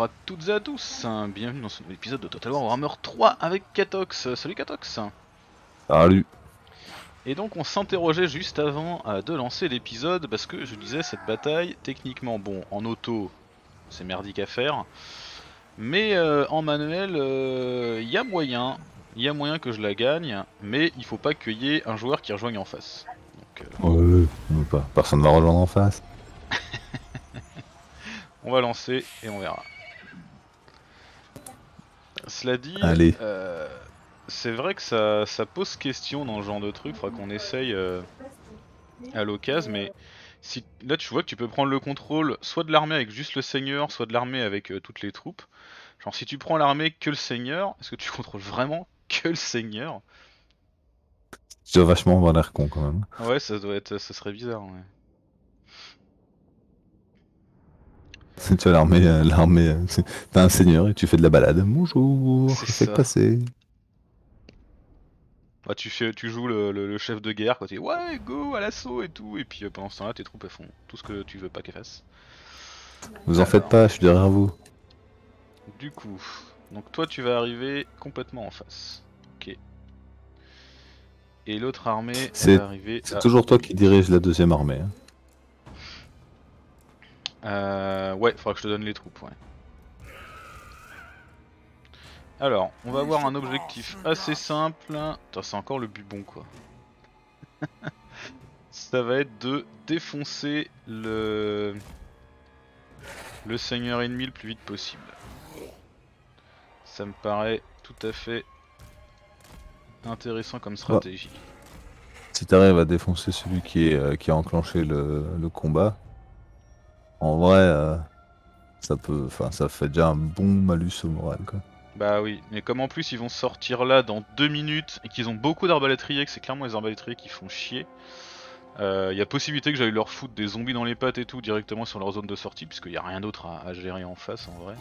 Bonjour à toutes et à tous, bienvenue dans ce nouvel épisode de Total War Warhammer 3 avec Katox. Salut Katox Salut Et donc on s'interrogeait juste avant euh, de lancer l'épisode parce que je disais cette bataille, techniquement bon, en auto c'est merdique à faire, mais euh, en manuel il y a moyen, il y a moyen que je la gagne, mais il faut pas qu'il y ait un joueur qui rejoigne en face. Donc, euh, Ouais, ouais, pas. Personne va rejoindre en face. On va lancer et on verra. Cela dit, Allez. euh, c'est vrai que ça, ça pose question dans ce genre de truc. Faudra qu'on essaye euh, à l'occasion, mais si là tu vois que tu peux prendre le contrôle soit de l'armée avec juste le seigneur, soit de l'armée avec euh, toutes les troupes. Genre si tu prends l'armée que le seigneur, est-ce que tu contrôles vraiment que le seigneur? Tu dois vachement avoir l'air con quand même. Ouais, ça doit être, ça serait bizarre. Ouais. tu as l'armée, euh, l'armée, euh, t'as un seigneur et tu fais de la balade. Bonjour, C'est ça. passé? Bah, tu, fais, tu joues le, le- le chef de guerre, quoi. Tu dis ouais, go à l'assaut et tout. Et puis euh, pendant ce temps-là, tes troupes elles font tout ce que tu veux pas qu'elles fassent. Vous en faites pas, je suis derrière vous. Du coup, donc toi tu vas arriver complètement en face. Ok. Et l'autre armée elle va arriver. C'est à- toujours toi qui dirige la deuxième armée. hein. Euh, ouais, faudra que je te donne les troupes, ouais. Alors, on va avoir un objectif assez simple. Putain, c'est encore le bubon quoi. Ça va être de défoncer le le seigneur ennemi le plus vite possible. Ça me paraît tout à fait intéressant comme stratégie. Si t'arrives à défoncer celui qui, est, euh, qui a enclenché le, le combat, en vrai, euh, ça peut, enfin, ça fait déjà un bon malus au moral, quoi. Bah oui, mais comme en plus ils vont sortir là dans deux minutes et qu'ils ont beaucoup d'arbalétriers, que c'est clairement les arbalétriers qui font chier, il y a possibilité que j'aille leur foutre des zombies dans les pattes et tout directement sur leur zone de sortie, puisqu'il n'y a rien d'autre à, gérer en face en vrai.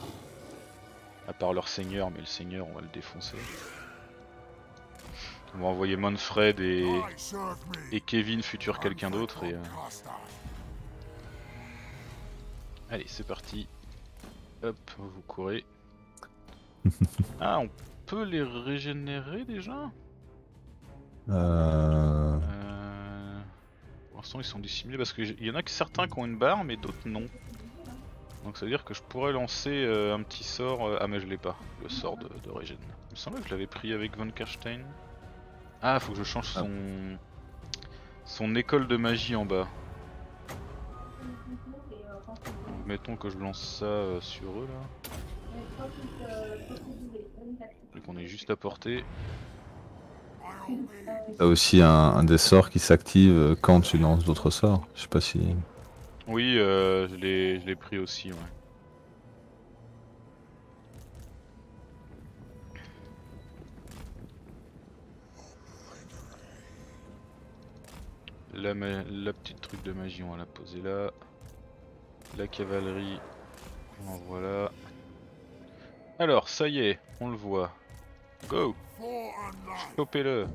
À part leur seigneur, mais le seigneur on va le défoncer. On va envoyer Manfred et, et Kevin, futur quelqu'un d'autre, et... euh, Allez, c'est parti. Hop, vous courez. ah, on peut les régénérer déjà? Euh... Euh, Pour l'instant, ils sont dissimulés parce qu'il y en a que certains qui ont une barre, mais d'autres non. Donc ça veut dire que je pourrais lancer euh, un petit sort. euh, Ah, mais je l'ai pas, le sort de, de. Il me semblait que je l'avais pris avec Von Karstein. Ah, faut que je change Ah. son école de magie en bas. Donc, mettons que je lance ça euh, sur eux là. Vu qu'on est juste à portée. T'as aussi un, un des sorts qui s'active euh, quand tu lances d'autres sorts. Je sais pas si. Oui, euh, je l'ai pris aussi, ouais. La, la petite truc de magie, on va la poser là. La cavalerie, en voilà. Alors, ça y est, on le voit. Go Chopez-le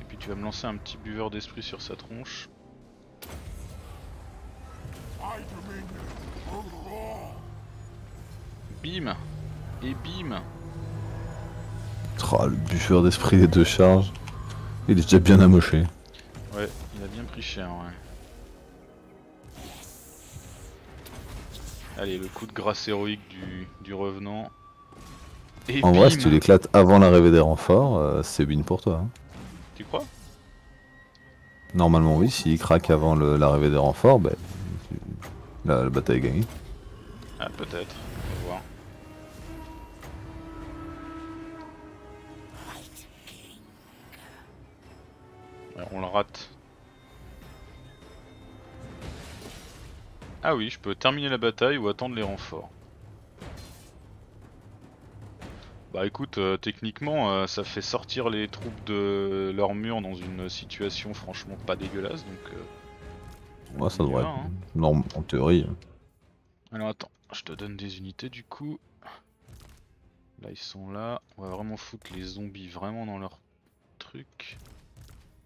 Et puis tu vas me lancer un petit buveur d'esprit sur sa tronche. Bim Et bim Oh, le buffeur d'esprit des deux charges. Il est déjà bien amoché. Ouais, il a bien pris cher, ouais. Allez, le coup de grâce héroïque du, du revenant. Et En bim vrai, si tu l'éclates avant l'arrivée des renforts, euh, c'est win pour toi. hein. Tu crois? Normalement, oui, s'il craque avant l'arrivée des renforts, ben, la, la bataille est gagnée. Ah, peut-être, on va voir. On le rate. Ah oui, je peux terminer la bataille ou attendre les renforts. Bah écoute, euh, techniquement, euh, ça fait sortir les troupes de leur mur dans une situation franchement pas dégueulasse, donc... euh, Ouais, ça devrait être. hein. en théorie. Alors attends, je te donne des unités du coup. Là ils sont là, on va vraiment foutre les zombies vraiment dans leur truc.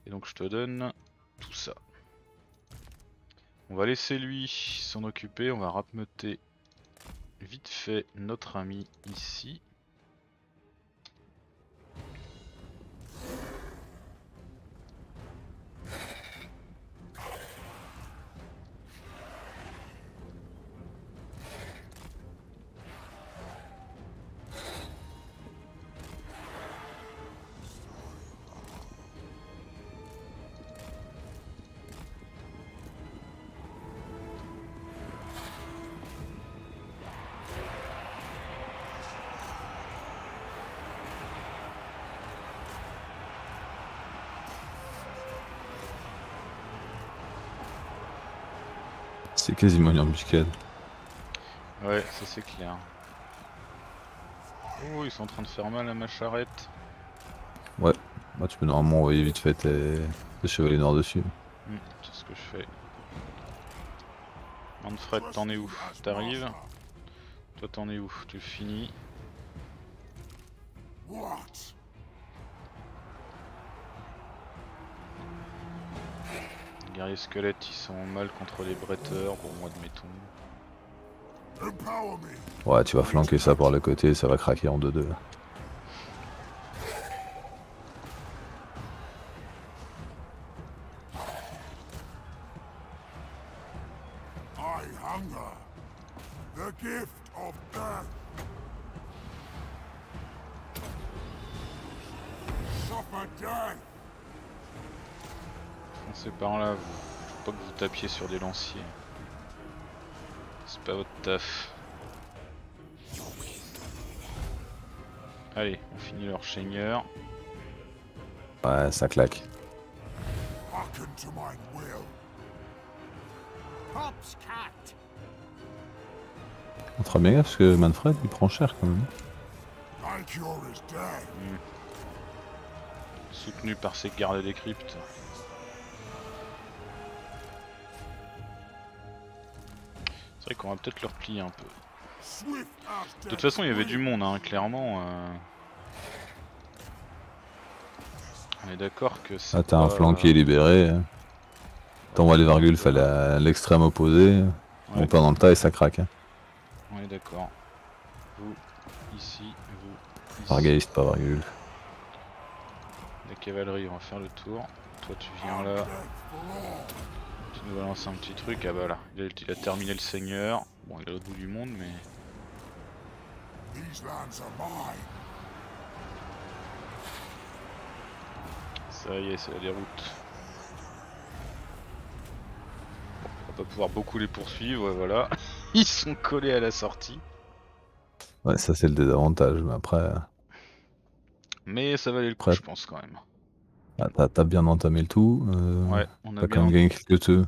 Et donc je te donne tout ça. On va laisser lui s'en occuper, on va rapmeuter vite fait notre ami ici. C'est quasiment une embuscade. Ouais, ça c'est clair. Oh, ils sont en train de faire mal à ma charrette. Bah, tu peux normalement envoyer vite fait tes, tes chevaliers noirs dessus. Hmm, c'est ce que je fais. Manfred, t'en es où? T'arrives? Toi t'en es où? Tu finis? What? Les guerriers squelettes ils sont mal contre les bretteurs, bon moi admettons. Ouais, tu vas flanquer ça par le côté, ça va craquer en 2-2. I sur des lanciers. C'est pas votre taf. Allez, on finit leur seigneur. Ouais, ça claque. Fera bien gaffe parce que Manfred il prend cher quand même. Soutenu par ses gardes des cryptes. C'est vrai qu'on va peut-être leur plier un peu. De toute façon, il y avait du monde, hein, clairement. euh. On est d'accord que c'est. Ah, t'as un flanc qui est libéré. hein. T'envoies les Vargulf à l'extrême opposé. On Ouais, perd dans le tas et ça craque. Hein. on est d'accord. Vous, ici, vous, ici. Vargeist, pas Vargulf. La cavalerie, on va faire le tour. Toi, tu viens là. Tu nous balances un petit truc. Ah bah là, il a, il a terminé le seigneur. Bon, il est à l'autre bout du monde, mais. These lands are mine. Ça y est, c'est la déroute. Bon, on va pas pouvoir beaucoup les poursuivre, ouais, voilà. Ils sont collés à la sortie. Ouais, ça c'est le désavantage. Mais après, Mais ça valait le coup, je pense quand même. Ah, t'as t'as bien entamé le tout. euh, Ouais, on a T'as quand même gagné quelques, te-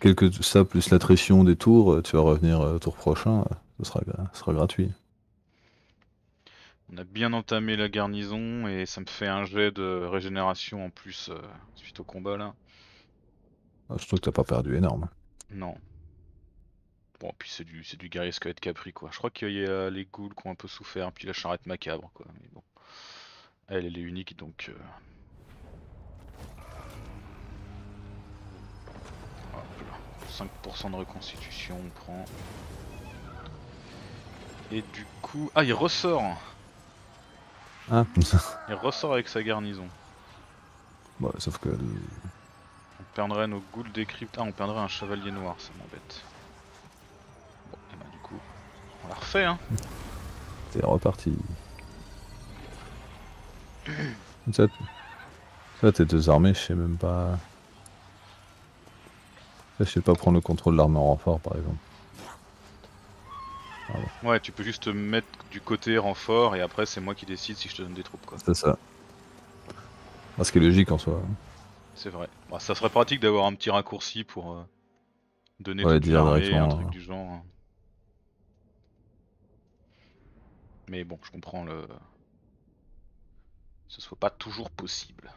quelques ça plus l'attrition des tours. euh, Tu vas revenir euh, tour prochain. euh, Ce sera, gra- ce sera gratuit. On a bien entamé la garnison et ça me fait un jet de régénération en plus euh, suite au combat là. Ah, Je trouve que t'as pas perdu énorme. Non. Bon, puis c'est du, c'est du guerrier squelette capri quoi. Je crois qu'il y a les ghouls qui ont un peu souffert, puis la charrette macabre quoi. Mais bon. Elle, elle est unique donc. euh, 5% de reconstitution, on prend. Et du coup. Ah, il ressort Ah, Il ressort avec sa garnison. Bon, sauf que On perdrait nos ghouls décryptés. Ah, on perdrait un chevalier noir, ça m'embête. Bon, et bah du coup, on la refait hein. t'es reparti. ça, ça, tes deux armées, je sais même pas. Je sais pas prendre le contrôle de l'armée en renfort par exemple. Ouais, tu peux juste te mettre du côté renfort et après c'est moi qui décide si je te donne des troupes quoi. C'est ça. Ah, ce qui est logique en soi. C'est vrai. Bah, ça serait pratique d'avoir un petit raccourci pour euh, donner Ouais, dire l'armée, un directement, truc hein. du genre. hein. Mais bon, je comprends le. Ce soit pas toujours possible.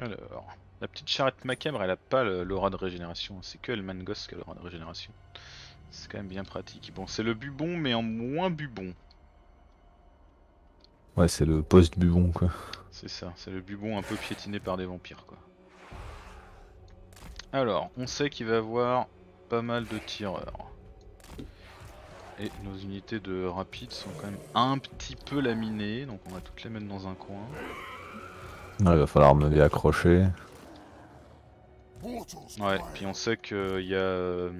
Alors, la petite charrette macabre, elle a pas le- l'aura de régénération, c'est que Elmangos qui a l'aura de régénération. C'est quand même bien pratique. Bon, c'est le bubon, mais en moins bubon. Ouais, c'est le post-bubon quoi. C'est ça, c'est le bubon un peu piétiné par des vampires quoi. Alors, on sait qu'il va y avoir pas mal de tireurs. Et nos unités de rapide sont quand même un petit peu laminées, donc on va toutes les mettre dans un coin. Il va falloir me les accrocher. Ouais, puis on sait qu'il y a... euh,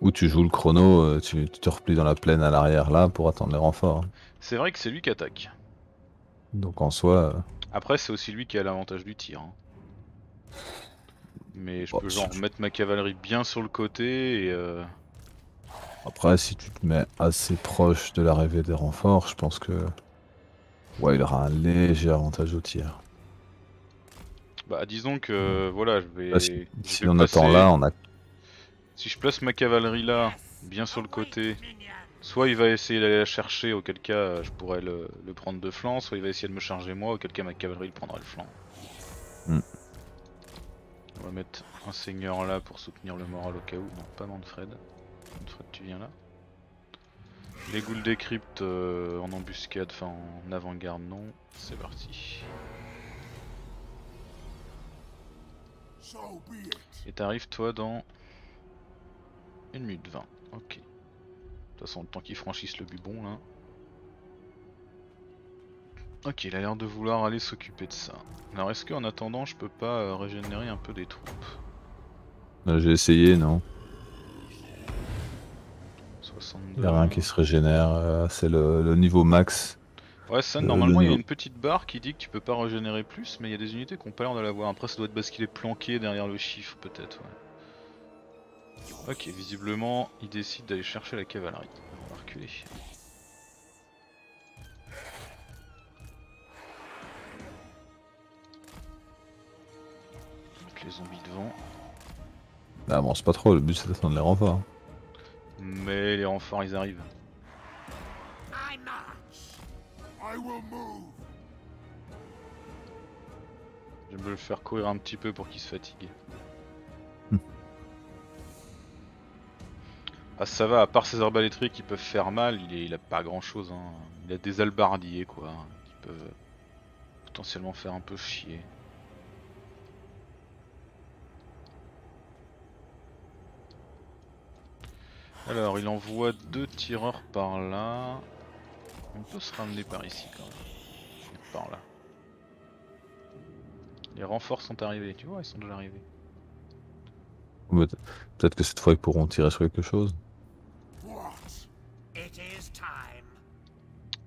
Ou tu joues le chrono, euh, tu, tu te replies dans la plaine à l'arrière là pour attendre les renforts. C'est vrai que c'est lui qui attaque. Donc en soi, euh, Après, c'est aussi lui qui a l'avantage du tir. hein. Mais je Bon, peux genre mettre ma cavalerie bien sur le côté et... euh, après si tu te mets assez proche de l'arrivée des renforts, je pense que ouais, il aura un léger avantage au tir. Bah disons que voilà, je vais... Si je si vais on attend là, on a Si je place ma cavalerie là, bien sur le côté, soit il va essayer d'aller la chercher, auquel cas euh, je pourrais le, le prendre de flanc, soit il va essayer de me charger moi, auquel cas ma cavalerie le prendra le flanc. Hmm. On va mettre un seigneur là pour soutenir le moral au cas où. Non, pas Manfred. Manfred, tu viens là. Les ghouls des cryptes euh, en embuscade, enfin en avant-garde, non. C'est parti. Et t'arrives toi dans une minute 20. Ok. De toute façon, le temps qu'ils franchissent le bubon là. Ok, il a l'air de vouloir aller s'occuper de ça. Alors est-ce qu'en attendant, je peux pas euh, régénérer un peu des troupes? Là, J'ai essayé, non 62. Il n'y a rien qui se régénère, euh, c'est le, le niveau max. Ouais, ça, Euh, normalement, le il y a une petite barre qui dit que tu peux pas régénérer plus, mais il y a des unités qui ont pas l'air de l'avoir. Après, ça doit être parce qu'il est planqué derrière le chiffre, peut-être, ouais. Ok, visiblement, il décide d'aller chercher la cavalerie. On va reculer. Avec les zombies devant. Ah bon, c'est pas trop, le but c'est d'attendre les renforts. Mais les renforts, ils arrivent. Je vais le faire courir un petit peu pour qu'il se fatigue. Hmm. Ah ça va, à part ces arbalétriers qui peuvent faire mal, il, est, il a pas grand chose. Hein. Il a des albardiers quoi, qui peuvent potentiellement faire un peu chier. Alors il envoie deux tireurs par là. On peut se ramener par ici quand même. Par là. Les renforts sont arrivés, tu vois, ils sont déjà arrivés. Peut-être que cette fois ils pourront tirer sur quelque chose. What? It is time.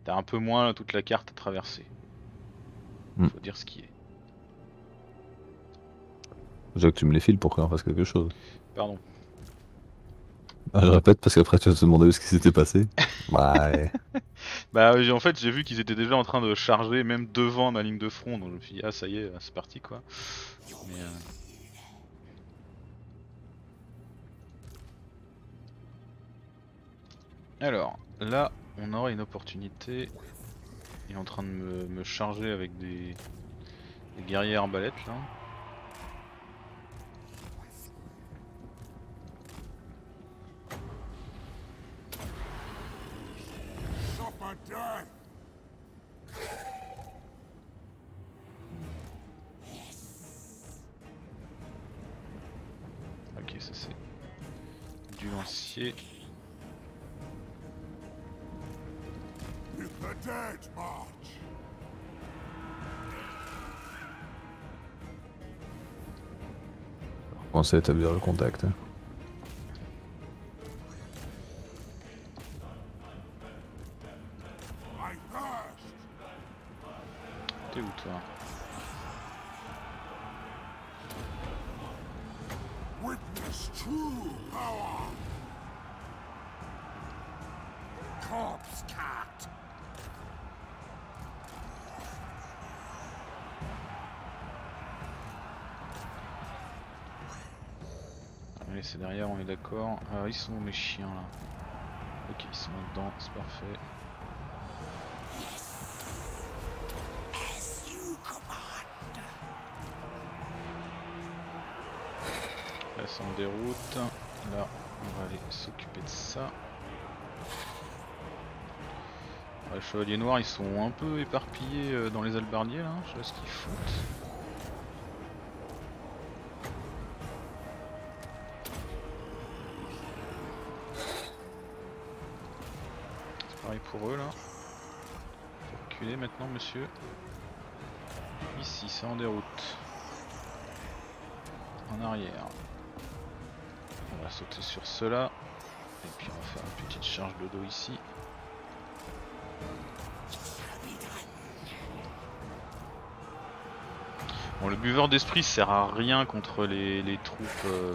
T'as un peu moins là, toute la carte à traverser. Hmm. Faut dire ce qui est. Je veux que tu me les files pour qu'on fasse quelque chose. Pardon. Ah, je répète parce qu'après tu vas te demander ce qui s'était passé. ouais. Bah en fait j'ai vu qu'ils étaient déjà en train de charger même devant ma ligne de front, donc je me suis dit ah ça y est, c'est parti quoi. Mais, euh, Alors, là on aura une opportunité. Il est en train de me, me charger avec des, des guerriers arbalètes là. Commencer à établir le contact. hein. T'es où toi? Witness true power. C'est derrière, on est d'accord. Ah, ils sont mes chiens là? Ok, ils sont là-dedans, c'est parfait. Là, c'est en déroute. Là, on va aller s'occuper de ça. Les chevaliers noirs ils sont un peu éparpillés euh, dans les albardiers là, je sais pas ce qu'ils foutent. Pour eux là. Faut maintenant monsieur. Ici c'est en déroute. En arrière. On va sauter sur cela. Et puis on va faire une petite charge de dos ici. Bon, le buveur d'esprit sert à rien contre les, troupes euh,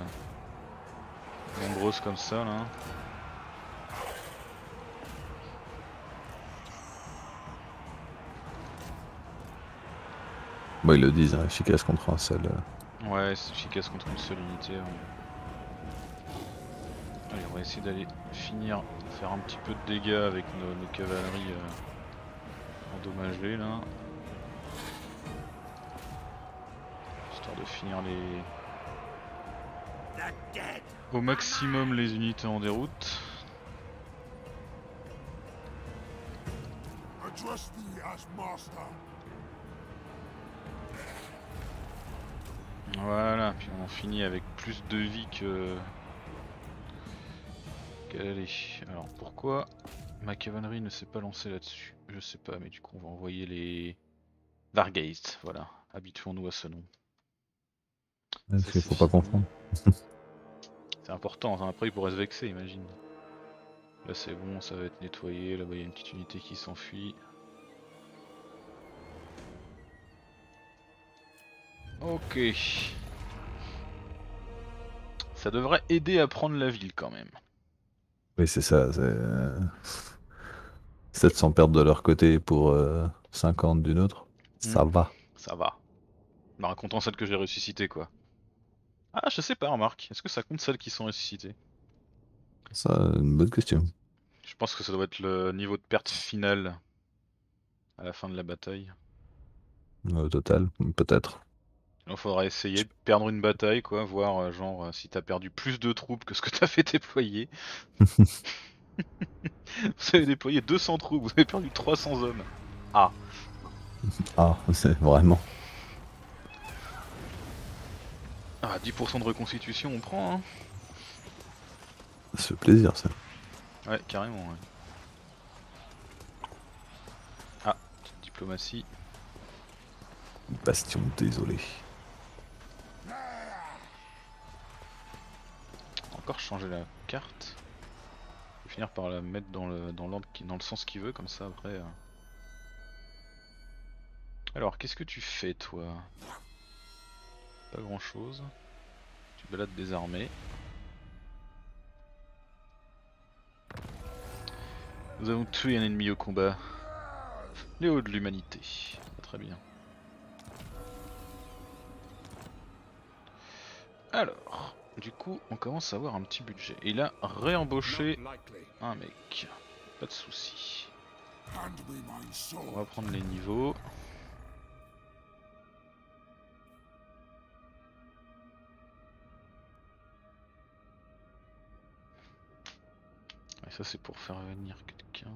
nombreuses comme ça là. Bon, ils le disent, hein, efficace contre un seul. euh. Ouais, c'est efficace contre une seule unité. ouais. Allez, on va essayer d'aller finir, faire un petit peu de dégâts avec nos, nos cavaleries euh, endommagées là. Histoire de finir les, au maximum les unités en déroute. Address thee as master. Voilà, puis on en finit avec plus de vie que. qu'elle allait. Alors pourquoi ma cavalerie ne s'est pas lancée là-dessus? Je sais pas, mais du coup on va envoyer les. Vargeist, voilà. Habituons-nous à ce nom. Parce qu'il faut c'est pas confondre. C'est important, hein, après il pourrait se vexer, imagine. Là c'est bon, ça va être nettoyé, là-bas il y a une petite unité qui s'enfuit. Ok. Ça devrait aider à prendre la ville quand même. Oui, c'est ça. c'est, euh, 700 pertes de leur côté pour euh, 50 d'une autre. Ça va. Ça va. En racontant celles que j'ai ressuscitées quoi. Ah je sais pas remarque, est-ce que ça compte celles qui sont ressuscitées? Ça, une bonne question. Je pense que ça doit être le niveau de perte finale à la fin de la bataille. Au total, peut-être. Il faudra essayer de perdre une bataille, quoi, voir euh, genre euh, si t'as perdu plus de troupes que ce que t'as fait déployer. vous avez déployé 200 troupes, vous avez perdu 300 hommes. Ah, c'est vraiment. Ah, 10% de reconstitution, on prend, hein. Ça fait plaisir, ça. Ouais, carrément, ouais. Ah, petite diplomatie. Bastion désolé. Encore changer la carte. Je finir par la mettre dans le dans l'ordre qui dans le sens qu'il veut comme ça après. euh. Alors qu'est-ce que tu fais toi? Pas grand chose. Tu balades des armées. Nous avons tué un ennemi au combat. Hauts de l'humanité. Très bien. Alors, du coup, on commence à avoir un petit budget. Et il a réembauché un mec. Pas de my On va prendre les niveaux. Et ça c'est pour faire venir quelqu'un.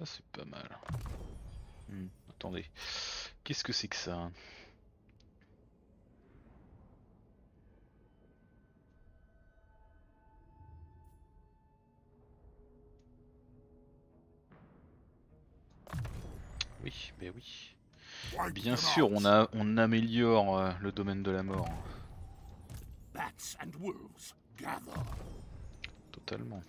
Ça c'est pas mal. Hmm, attendez. Qu'est-ce que c'est que ça? Oui, mais oui. Bien sûr, on, a, on améliore euh, le domaine de la mort. Bats and wolves, gather. Totalement.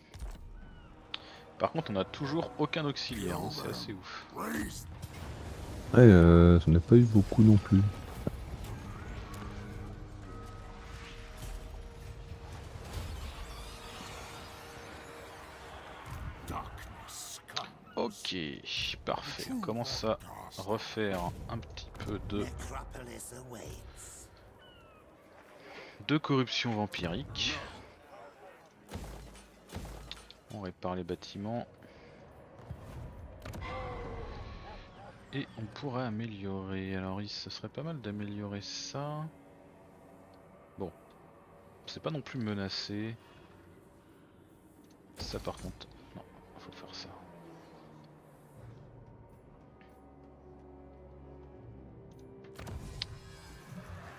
Par contre, on a toujours aucun auxiliaire, hein, c'est assez ouf. Ouais, euh, j'en ai pas eu beaucoup non plus. Ok, parfait. On commence à refaire un petit peu de, de corruption vampirique. On répare les bâtiments. Et on pourrait améliorer. Alors, ce serait pas mal d'améliorer ça. Bon, C'est pas non plus menacé. Ça par contre, non, faut faire ça.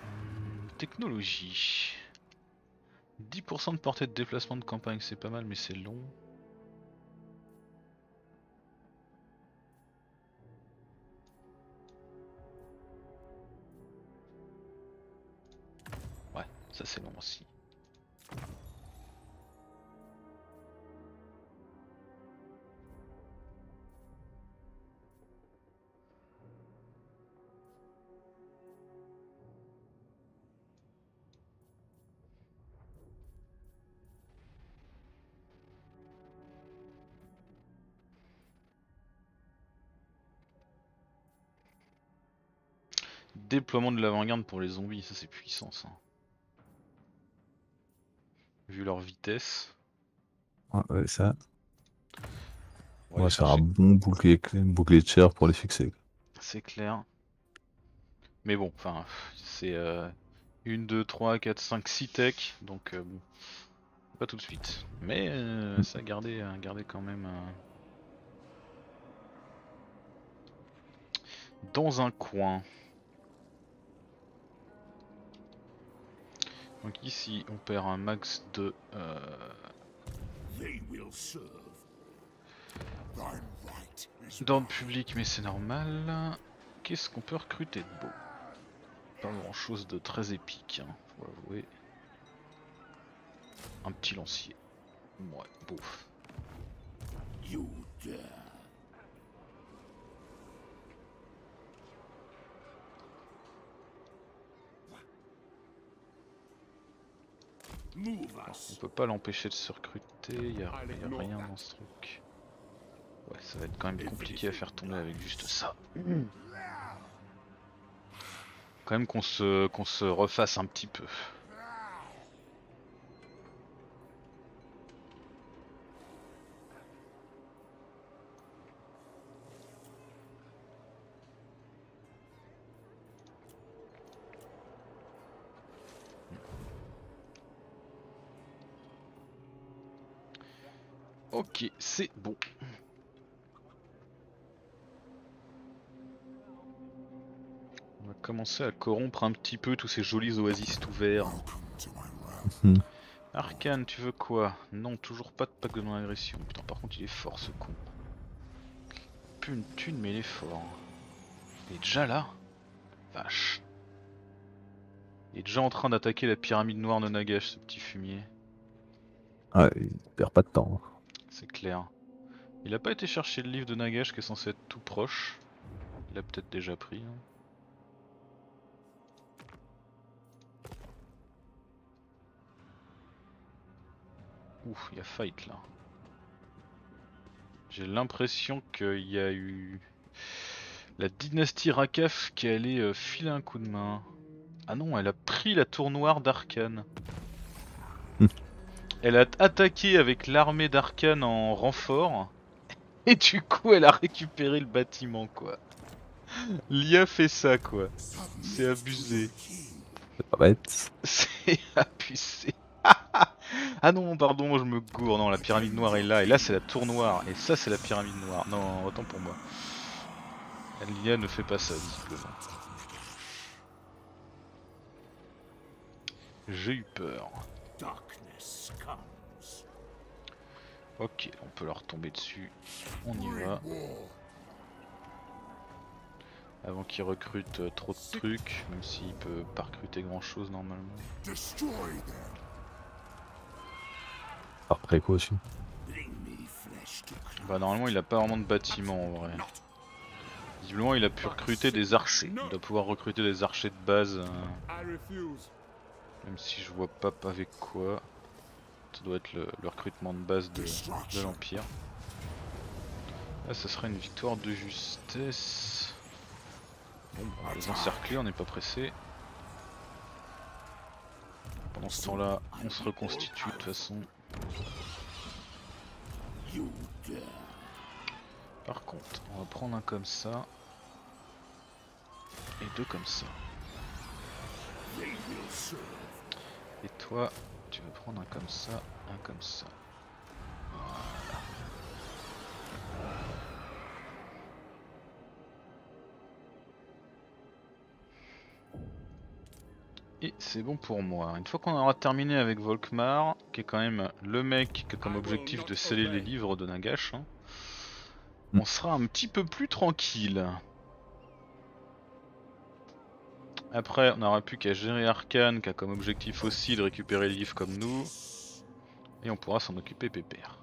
Hum, Technologie. 10% de portée de déplacement de campagne, c'est pas mal mais c'est long. Ça c'est long aussi. Déploiement de l'avant-garde pour les zombies, ça c'est puissant ça. Vu leur vitesse. Ouais, ouais, ça. on On va faire un bon bouclier, bouclier de chair pour les fixer. C'est clair. Mais bon, enfin, c'est 1, 2, 3, 4, 5, 6 tech, donc euh, bon, pas tout de suite. Mais euh, ça gardait, euh, gardait quand même euh, dans un coin. Donc ici, on perd un max de euh, dans le public, mais c'est normal. Qu'est-ce qu'on peut recruter de beau? Pas grand chose de très épique, hein, faut avouer. Un petit lancier. Ouais, bouf. You dare. On peut pas l'empêcher de se recruter, y a, y a rien dans ce truc. Ouais, ça va être quand même compliqué à faire tomber avec juste ça. Quand même qu'on se, qu'on se refasse un petit peu. C'est bon. On va commencer à corrompre un petit peu tous ces jolis oasis tout verts. realm. Arcane, tu veux quoi? Non, toujours pas de pack de non-agression. Putain, par contre, il est fort ce con. Plus une thune, mais il est fort. Il est déjà là? Vache. Il est déjà en train d'attaquer la pyramide noire de Nagash, ce petit fumier. Ouais, il perd pas de temps. hein. C'est clair. Il a pas été chercher le livre de Nagash qui est censé être tout proche. Il a peut-être déjà pris. hein. Ouf, il y a fight là. J'ai l'impression qu'il y a eu la dynastie Rakaf qui allait euh, filer un coup de main. Ah non, elle a pris la tour noire d'Arkane. Elle a attaqué avec l'armée d'Arkane en renfort. Et du coup, elle a récupéré le bâtiment, quoi. L'IA fait ça, quoi. C'est abusé. C'est pas bête. C'est abusé. ah non, pardon, je me gourre. Non, la pyramide noire est là. Et là, c'est la tour noire. Et ça, c'est la pyramide noire. Non, autant pour moi. L'IA ne fait pas ça, visiblement. J'ai eu peur. Darkness comes. Ok, on peut leur tomber dessus. On y va. Avant qu'ils recrutent euh, trop de trucs, même s'il peut pas recruter grand chose normalement. Destroy them. Par précaution. Bah normalement il a pas vraiment de bâtiment en vrai. Visiblement il a pu recruter des archers. Il doit pouvoir recruter des archers de base. euh. Même si je vois pas avec quoi. Ça doit être le, recrutement de base de, l'Empire. Là ça serait une victoire de justesse. Bon, on va les encercler, on n'est pas pressé. Pendant ce temps-là, on se reconstitue de toute façon. Par contre, on va prendre un comme ça. Et deux comme ça. Et toi, tu veux prendre un comme ça, un comme ça. Voilà. Et c'est bon pour moi. Une fois qu'on aura terminé avec Volkmar, qui est quand même le mec qui a comme objectif de sceller les livres de Nagash, hein, on sera un petit peu plus tranquille. Après, on n'aura plus qu'à gérer Arkane, qui a comme objectif aussi de récupérer les livres comme nous. Et on pourra s'en occuper pépère.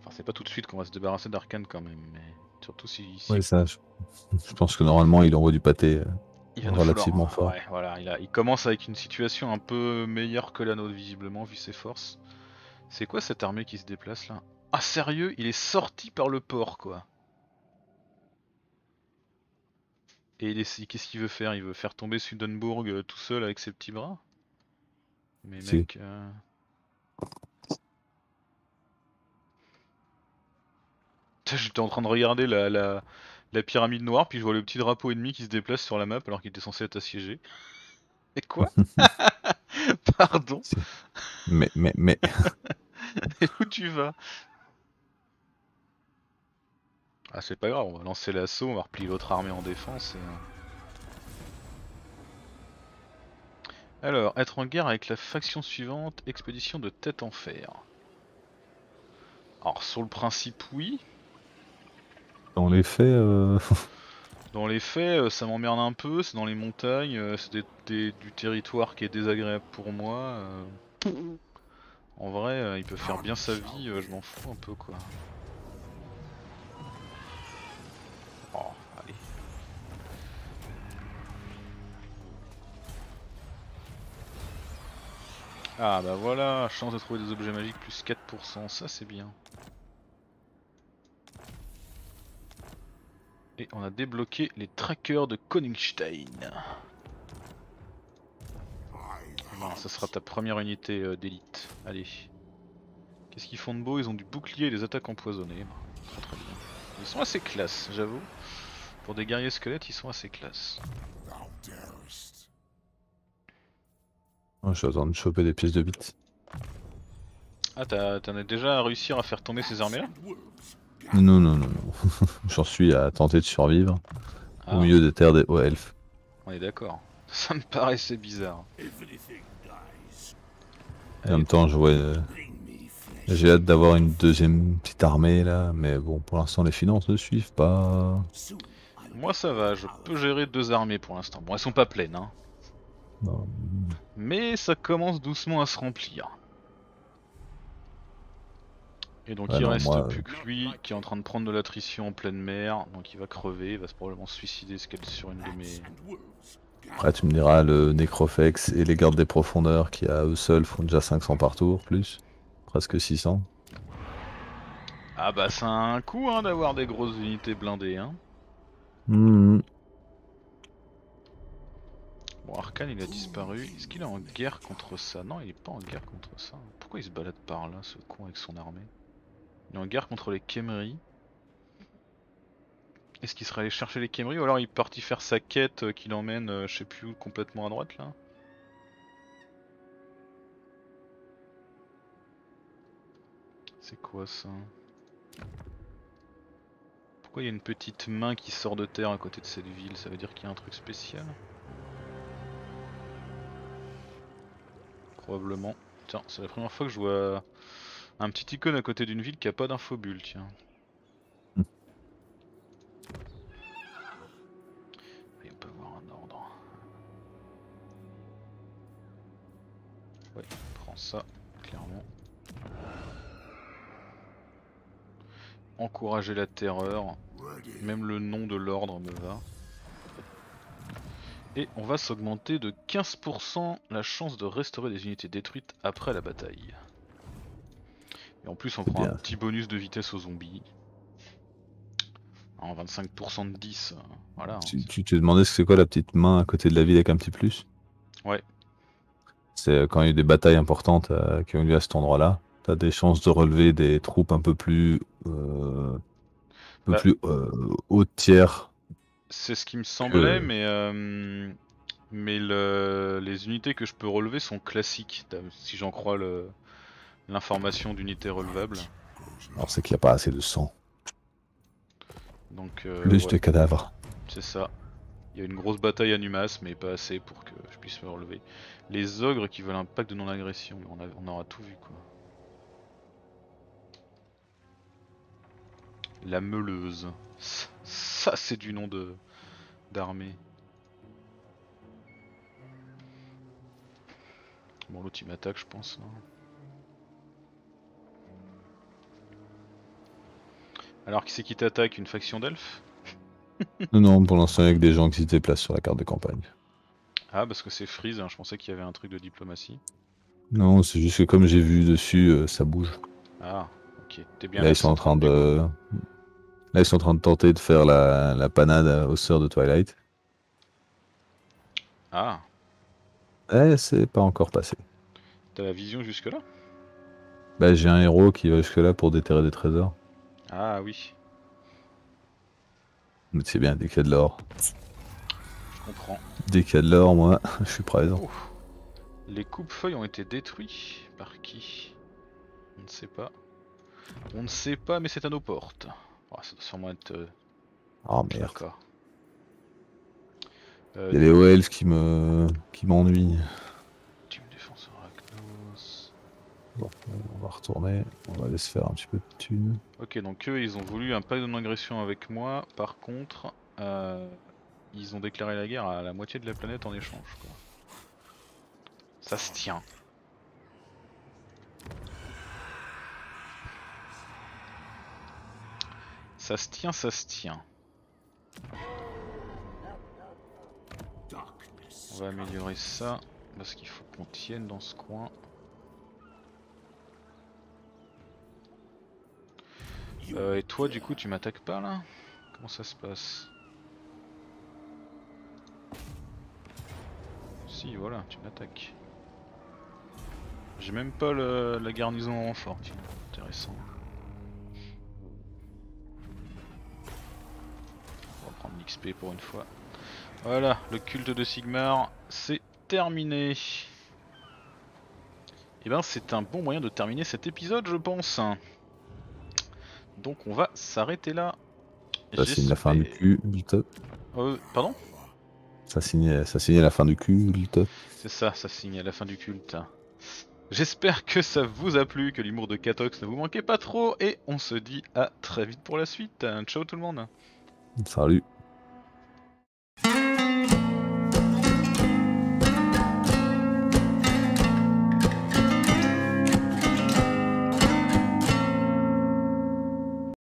Enfin, c'est pas tout de suite qu'on va se débarrasser d'Arkane quand même, mais surtout si, si Ouais, ça, je... je pense que normalement, il envoie du pâté. euh. il va nous relativement fort. Ouais, voilà, il, a- il commence avec une situation un peu meilleure que la nôtre, visiblement, vu ses forces. C'est quoi cette armée qui se déplace là? Ah, sérieux? Il est sorti par le port, quoi. Et qu'est-ce qu'il veut faire? Il veut faire tomber Swedenborg euh, tout seul avec ses petits bras? Mais Si. mec. euh, J'étais en train de regarder la, la, la pyramide noire, puis je vois le petit drapeau ennemi qui se déplace sur la map alors qu'il était censé être assiégé. Et quoi? Pardon? Mais, mais, mais. Et où tu vas? Ah c'est pas grave, on va lancer l'assaut, on va replier l'autre armée en défense et... euh. Alors, être en guerre avec la faction suivante, expédition de tête en fer. Alors sur le principe oui, Dans les faits, euh, dans les faits euh, ça m'emmerde un peu, c'est dans les montagnes, c'est du territoire qui est désagréable pour moi. euh. En vrai, il peut faire bien sa vie, je m'en fous un peu quoi. Ah bah voilà, chance de trouver des objets magiques plus 4%, ça c'est bien. Et on a débloqué les trackers de Königstein. Voilà, ça sera ta première unité euh, d'élite. Allez. Qu'est-ce qu'ils font de beau? Ils ont du bouclier et des attaques empoisonnées. Très très bien. Ils sont assez classe, j'avoue. Pour des guerriers squelettes, ils sont assez classe. Darest. je vais attendre de choper des pièces de bite. Ah, t'as- t'en as déjà à réussir à faire tomber ces armées-là Non, non, non, non. J'en suis à tenter de survivre Ah, au milieu des terres des hauts elfes. On est d'accord. Ça me paraissait bizarre. Et en même temps, je vois. euh. J'ai hâte d'avoir une deuxième petite armée là, mais bon, pour l'instant, les finances ne suivent pas. Moi ça va, je peux gérer deux armées pour l'instant. Bon, elles sont pas pleines, hein. Non. Mais ça commence doucement à se remplir. Et donc Ouais, il non, reste moi, plus que lui qui est en train de prendre de l'attrition en pleine mer, donc il va crever, il va se probablement se suicider ce qu'elle est sur une de mes... Après, tu me diras, le Necrofex et les gardes des profondeurs qui à eux seuls font déjà 500 par tour, plus. Presque 600. Ah bah c'est un coup hein, d'avoir des grosses unités blindées hein. Mhm. Bon Arkane il a disparu, est-ce qu'il est en guerre contre ça? Non il est pas en guerre contre ça. Pourquoi il se balade par là ce con avec son armée? Il est en guerre contre les Khemri. Est-ce qu'il serait allé chercher les Khemri ou alors il est parti faire sa quête euh, qui l'emmène euh, je sais plus où complètement à droite là? C'est quoi ça? Pourquoi il y a une petite main qui sort de terre à côté de cette ville? Ça veut dire qu'il y a un truc spécial? Probablement. Tiens, c'est la première fois que je vois un petit icône à côté d'une ville qui a pas d'infobulle, tiens. Hmm. Et on peut voir un ordre. Ouais, prends ça, clairement. Encourager la terreur, même le nom de l'ordre me va. Et on va s'augmenter de 15% la chance de restaurer des unités détruites après la bataille. Et en plus on prend un petit bonus de vitesse aux zombies. En 25% de 10, euh, voilà. hein, Tu, tu te demandais ce que c'est quoi la petite main à côté de la ville avec un petit plus? Ouais. C'est euh, quand il y a eu des batailles importantes euh, qui ont eu lieu à cet endroit-là. T'as des chances de relever des troupes un peu plus, euh, un peu Bah. plus euh, haut tiers. C'est ce qui me semblait, mais euh, Mais le- les unités que je peux relever sont classiques, si j'en crois l'information d'unité relevable. Alors c'est qu'il n'y a pas assez de sang. Donc euh, Plus ouais, de cadavres. c'est ça. Il y a une grosse bataille à Numas, mais pas assez pour que je puisse me relever. Les ogres qui veulent un pacte de non-agression, on, a- on aura tout vu quoi. La meuleuse. Ça, c'est du nom de d'armée. Bon l'autre il m'attaque je pense. Alors qui c'est qui t'attaque? Une faction d'elfes? Non, non, pour l'instant, il y a que des gens qui se déplacent sur la carte de campagne. Ah parce que c'est Freeze, hein, je pensais qu'il y avait un truc de diplomatie. Non, c'est juste que comme j'ai vu dessus, euh, ça bouge. Ah, ok. T'es bien Là, ils sont en train de. Là, ils sont en train de tenter de faire la, la panade aux sœurs de Twilight. Ah, Eh, c'est pas encore passé. t'as la vision jusque là Bah, j'ai un héros qui va jusque-là pour déterrer des trésors. Ah oui, Mais c'est bien, dès qu'il y a de l'or. je comprends. Dès qu'il y a de l'or, moi, je suis présent. Les coupes-feuilles ont été détruits par qui? On ne sait pas. On ne sait pas, mais c'est à nos portes. Oh, ça doit sûrement être. euh, Oh merde. D'accord. Euh, Il y a les elfes qui me. qui m'ennuient. Team défenseur Arachnos. Bon, on va retourner. On va aller se faire un petit peu de thunes. Ok, donc eux, ils ont voulu un pacte de non-agression avec moi. Par contre, euh, ils ont déclaré la guerre à la moitié de la planète en échange. Quoi. Ça se tient. Ça se tient, ça se tient. On va améliorer ça parce qu'il faut qu'on tienne dans ce coin. Euh, et toi, du coup, tu m'attaques pas là? Comment ça se passe? Si, voilà, tu m'attaques. J'ai même pas le- la garnison en renfort, tiens, intéressant. L'XP pour une fois. Voilà, le culte de Sigmar, c'est terminé. Et ben, c'est un bon moyen de terminer cet épisode, je pense. Donc, on va s'arrêter là. Ça signe la fin du culte. Euh, pardon? Ça signe, ça signe la fin du culte. C'est ça, ça signe la fin du culte. J'espère que ça vous a plu, que l'humour de Katox ne vous manquait pas trop, et on se dit à très vite pour la suite. Ciao tout le monde Salut.